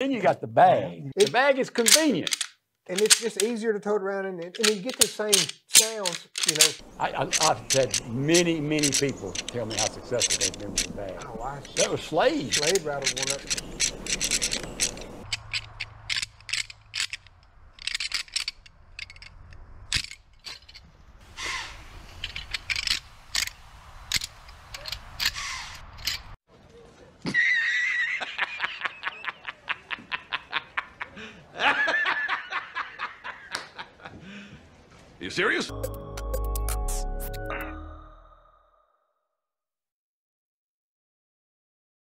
Then you got the bag. The bag is convenient. and it's just easier to tote around, and, and you get the same sounds. You know, I, I've had many, many people tell me how successful they've been with the bag. oh, I That was Slade. Slade rattled one up. You serious?